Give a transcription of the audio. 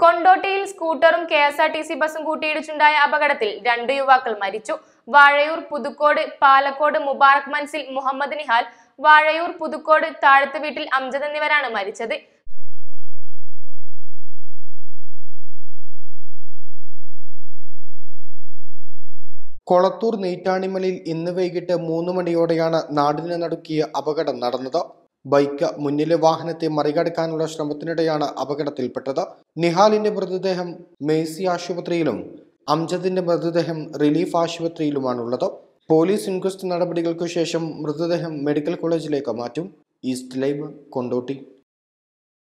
കൊണ്ടോട്ടിയിൽ സ്കൂട്ടറും K S R T C ബസും കൂട്ടിയിടിച്ചുണ്ടായ അപകടത്തിൽ രണ്ട് യുവാക്കൾ മരിച്ചു. വാഴയൂർ പുതുക്കോട് പാലക്കോട് മുബാറക് മൻസിൽ മുഹമ്മദ് നിഹാൽ വാഴയൂർ പുതുക്കോട് താഴത്ത് വീട്ടിൽ അംജദ് എന്നിവരാണ് മരിച്ചത്. കൊളത്തൂർ നെയ്റ്റാണിമലയിൽ ഇന്ന് വൈകിട്ട് മൂന്ന് മണിയോടെയാണ് നാടിനെ നടുക്കിയ അപകടം നടന്നത്. ബൈക്ക് മുന്നിലെ വാഹനത്തെ മറികടക്കാനുള്ള ശ്രമത്തിനിടെയാണ് അപകടത്തിൽപ്പെട്ടത്. നിഹാലിന്റെ മൃതദേഹം മേസി ആശുപത്രിയിലും അംജദിന്റെ മൃതദേഹം റിലീഫ് ആശുപത്രിയിലുമാണുള്ളത്. പോലീസ് ഇൻക്വസ്റ്റ് നടപടികൾക്കു ശേഷം മൃതദേഹം മെഡിക്കൽ കോളേജിലേക്ക് മാറ്റും. East Live Kondotty.